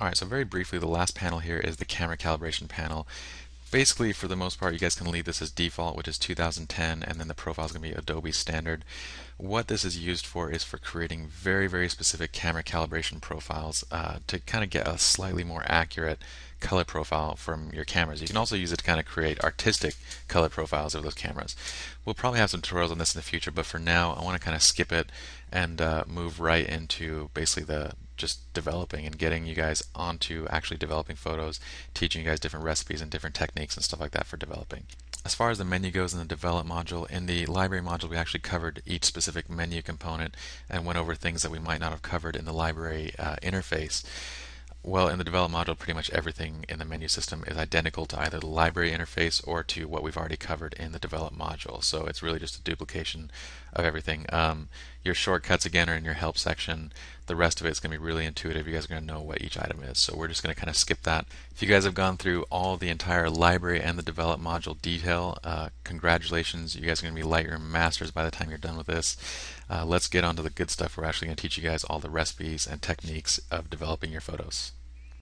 Alright, so very briefly, the last panel here is the camera calibration panel. Basically, for the most part, you guys can leave this as default, which is 2010, and then the profile is going to be Adobe Standard. What this is used for is for creating very, very specific camera calibration profiles uh, to kind of get a slightly more accurate color profile from your cameras. You can also use it to kind of create artistic color profiles of those cameras. We'll probably have some tutorials on this in the future, but for now, I want to kind of skip it and uh, move right into basically the just developing and getting you guys onto actually developing photos, teaching you guys different recipes and different techniques and stuff like that for developing. As far as the menu goes in the develop module, in the library module we actually covered each specific menu component and went over things that we might not have covered in the library uh, interface. Well, in the develop module, pretty much everything in the menu system is identical to either the library interface or to what we've already covered in the develop module. So it's really just a duplication of everything. Um, your shortcuts, again, are in your help section. The rest of it is going to be really intuitive. You guys are going to know what each item is. So we're just going to kind of skip that. If you guys have gone through all the entire library and the develop module detail, uh, congratulations. You guys are going to be Lightroom masters by the time you're done with this. Uh, let's get on to the good stuff. We're actually going to teach you guys all the recipes and techniques of developing your photos.